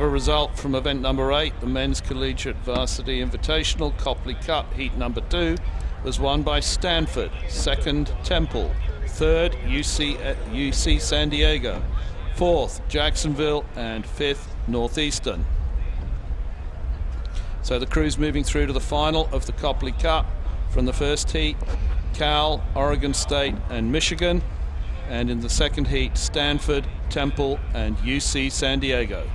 A result from event number eight, the Men's Collegiate Varsity Invitational Copley Cup, heat number two, was won by Stanford, second Temple, third UC, UC uh, San Diego, fourth Jacksonville, and fifth Northeastern. So the crew's moving through to the final of the Copley Cup from the first heat, Cal, Oregon State, and Michigan, and in the second heat, Stanford, Temple, and UC San Diego.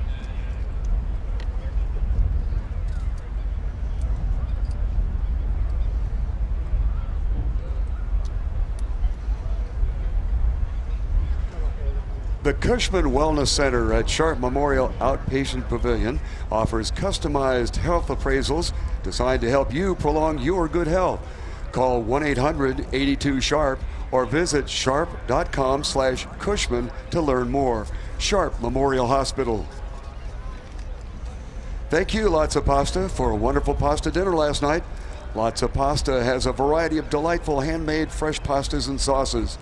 The Cushman Wellness Center at Sharp Memorial Outpatient Pavilion offers customized health appraisals designed to help you prolong your good health. Call 1-800-82-SHARP or visit sharp.com slash Cushman to learn more. Sharp Memorial Hospital. Thank you, Lots of Pasta, for a wonderful pasta dinner last night. Lots of Pasta has a variety of delightful handmade fresh pastas and sauces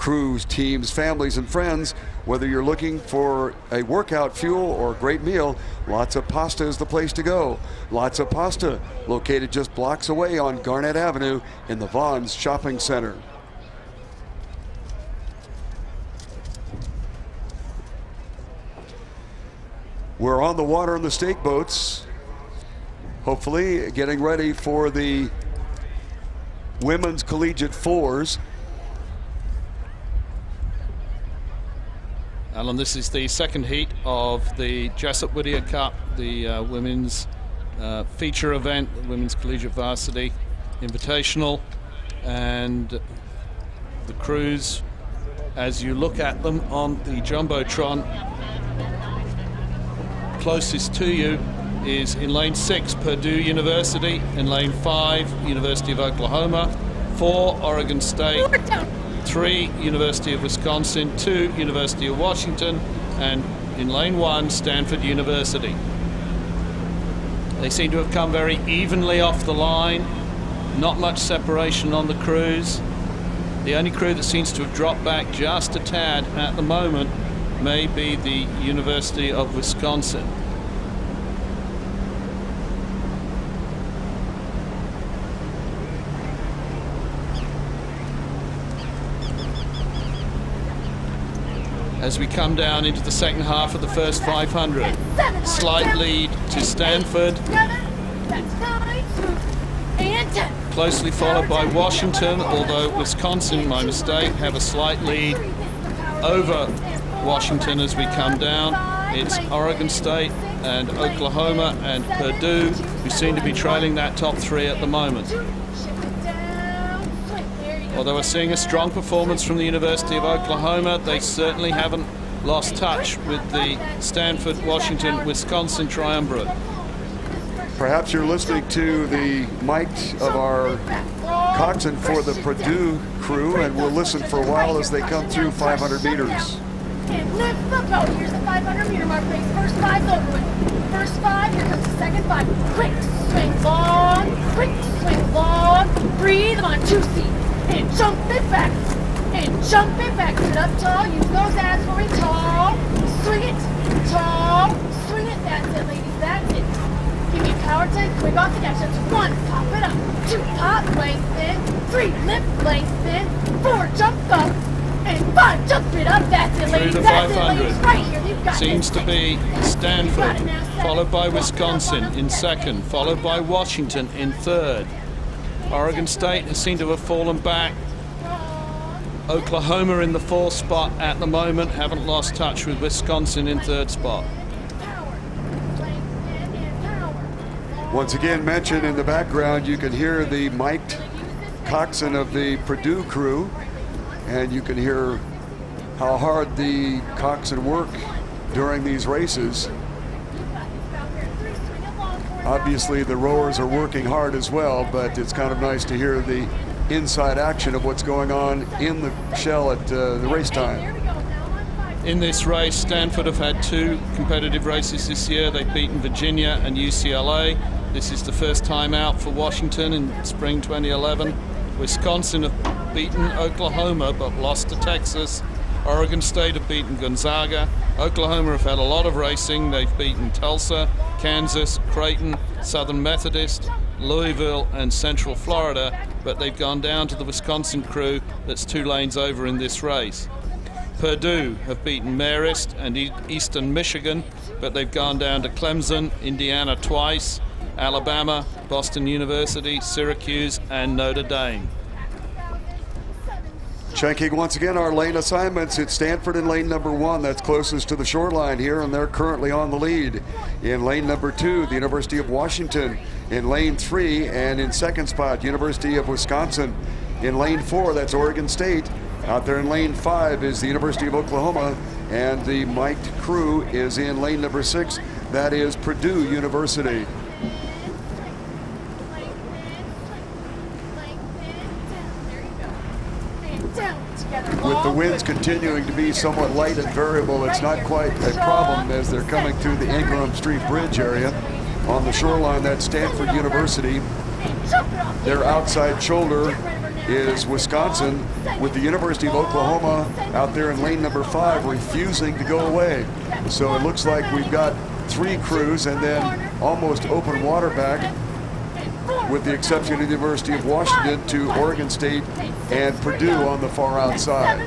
crews, teams, families, and friends. Whether you're looking for a workout fuel or a great meal, Lots of Pasta is the place to go. Lots of Pasta, located just blocks away on Garnet Avenue in the Vons Shopping Center. We're on the water in the stake boats, hopefully getting ready for the women's collegiate fours. Alan, this is the second heat of the Jessop Whittier Cup, the uh, women's uh, feature event, the Women's Collegiate Varsity Invitational, and the crews, as you look at them on the Jumbotron, closest to you is in lane six, Purdue University, in lane five, University of Oklahoma, four, Oregon State, three, University of Wisconsin, two, University of Washington, and in lane one, Stanford University. They seem to have come very evenly off the line, not much separation on the crews. The only crew that seems to have dropped back just a tad at the moment may be the University of Wisconsin. As we come down into the second half of the first 500. Slight lead to Stanford. Closely followed by Washington, although Wisconsin, my mistake, have a slight lead over Washington as we come down. It's Oregon State and Oklahoma and Purdue who seem to be trailing that top three at the moment. Although we're seeing a strong performance from the University of Oklahoma, they certainly haven't lost touch with the Stanford, Washington, Wisconsin triumvirate. Perhaps you're listening to the mic of our coxswain for the Purdue crew, and we'll listen for a while as they come through 500 meters. And lift the boat. Here's the 500 meter mark race. First five over with. First five, here comes the second five. Quick swing long, quick swing long. Breathe on two seat and jump it back, and jump it back. Sit up tall, use those abs for it, tall. Swing it, tall. Swing it, that's it, ladies, that's it. Give me power take, quick off the dash. That's one, pop it up. Two, pop, lengthen. Three, lift, lengthen. Four, jump up. And five, jump it up. That's it, ladies. That's it, ladies. Right here, you've got Seems to be Stanford, followed by Wisconsin in second, followed by Washington in third. Oregon State has seemed to have fallen back. Oklahoma in the fourth spot at the moment, haven't lost touch with Wisconsin in third spot. Once again, mentioned in the background, you can hear the mic'd coxswain of the Purdue crew, and you can hear how hard the coxswain work during these races. Obviously, the rowers are working hard as well, but it's kind of nice to hear the inside action of what's going on in the shell at uh, the race time. In this race, Stanford have had two competitive races this year. They've beaten Virginia and UCLA. This is the first time out for Washington in spring 2011. Wisconsin have beaten Oklahoma but lost to Texas. Oregon State have beaten Gonzaga. Oklahoma have had a lot of racing. They've beaten Tulsa, Kansas, Creighton, Southern Methodist, Louisville, and Central Florida, but they've gone down to the Wisconsin crew that's two lanes over in this race. Purdue have beaten Marist and Eastern Michigan, but they've gone down to Clemson, Indiana twice, Alabama, Boston University, Syracuse, and Notre Dame. Checking once again our lane assignments. It's Stanford in lane number one. That's closest to the shoreline here, and they're currently on the lead. In lane number two, the University of Washington. In lane three, and in second spot, University of Wisconsin. In lane four, that's Oregon State. Out there in lane five is the University of Oklahoma, and the mic'd crew is in lane number six. That is Purdue University. With the winds continuing to be somewhat light and variable, it's not quite a problem as they're coming through the Ingraham Street Bridge area. On the shoreline, that's Stanford University. Their outside shoulder is Wisconsin, with the University of Oklahoma out there in lane number five refusing to go away. So it looks like we've got three crews and then almost open water back with the exception of the University of Washington to Oregon State and Purdue on the far outside.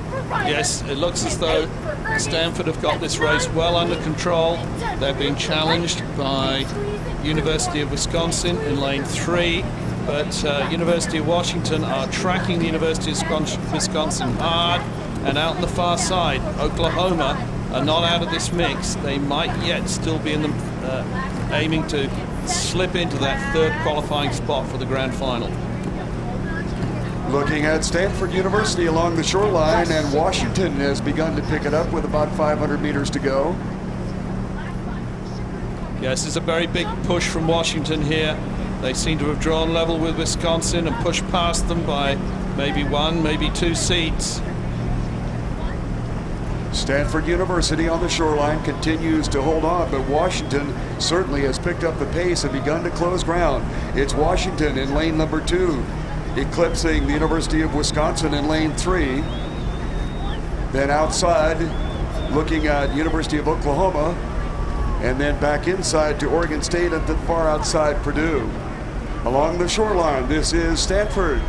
Yes, it looks as though Stanford have got this race well under control. They're being challenged by University of Wisconsin in lane three but uh, University of Washington are tracking the University of Wisconsin hard and out on the far side. Oklahoma are not out of this mix. They might yet still be in the uh, aiming to slip into that third qualifying spot for the grand final. Looking at Stanford University along the shoreline, and Washington has begun to pick it up with about 500 meters to go. Yes, it's a very big push from Washington here. They seem to have drawn level with Wisconsin and pushed past them by maybe one, maybe two seats. Stanford University on the shoreline continues to hold on, but Washington certainly has picked up the pace and begun to close ground. It's Washington in lane number two, eclipsing the University of Wisconsin in lane three. Then outside, looking at University of Oklahoma, and then back inside to Oregon State and then far outside Purdue along the shoreline. This is Stanford.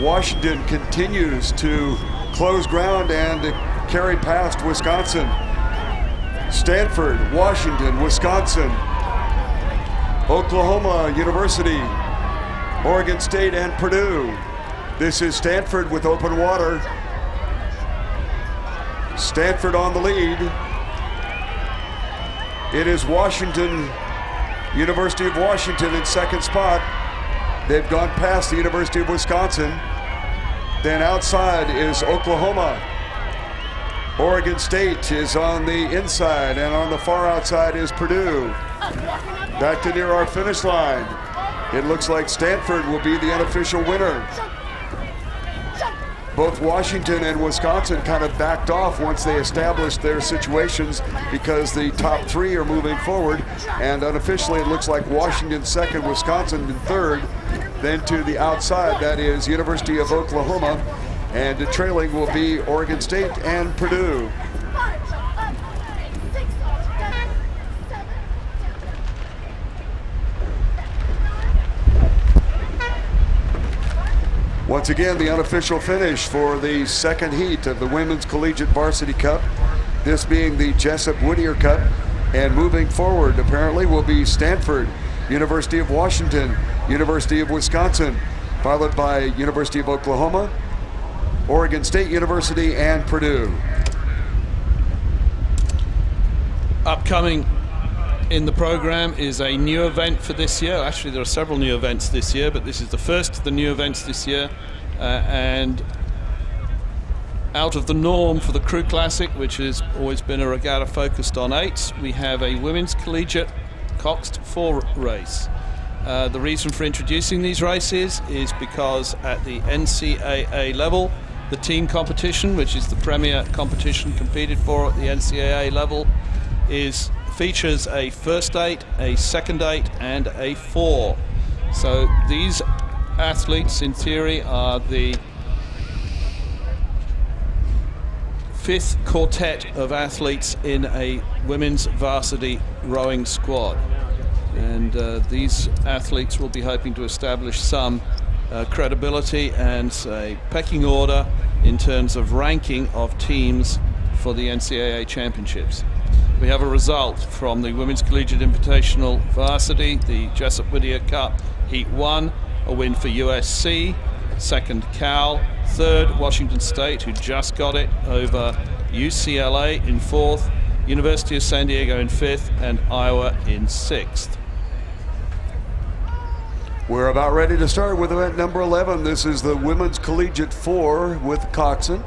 Washington continues to close ground and carry past Wisconsin. Stanford, Washington, Wisconsin, Oklahoma University, Oregon State, and Purdue. This is Stanford with open water. Stanford on the lead. It is Washington University of Washington in second spot. They've gone past the University of Wisconsin. Then outside is Oklahoma. Oregon State is on the inside, and on the far outside is Purdue. Back to near our finish line. It looks like Stanford will be the unofficial winner both Washington and Wisconsin kind of backed off once they established their situations because the top three are moving forward. And unofficially, it looks like Washington second, Wisconsin in third. Then to the outside, that is University of Oklahoma. And the trailing will be Oregon State and Purdue. Once again, the unofficial finish for the second heat of the Women's Collegiate Varsity Cup, this being the Jessop Whittier Cup. And moving forward, apparently, will be Stanford, University of Washington, University of Wisconsin, followed by University of Oklahoma, Oregon State University, and Purdue. Upcoming in the program is a new event for this year. Actually, there are several new events this year, but this is the first of the new events this year. Uh, and out of the norm for the Crew Classic, which has always been a regatta focused on eights, we have a women's collegiate Coxed 4 race. Uh, the reason for introducing these races is because at the NCAA level, the team competition, which is the premier competition competed for at the NCAA level, is features a first eight, a second eight, and a four. So these athletes, in theory, are the fifth quartet of athletes in a women's varsity rowing squad. And uh, these athletes will be hoping to establish some uh, credibility and a pecking order in terms of ranking of teams for the NCAA championships. We have a result from the Women's Collegiate Invitational Varsity, the Jessop Whittier Cup, Heat 1, a win for USC, second Cal, third Washington State, who just got it over UCLA in fourth, University of San Diego in fifth, and Iowa in sixth. We're about ready to start with event number 11. This is the Women's Collegiate 4 with coxswain.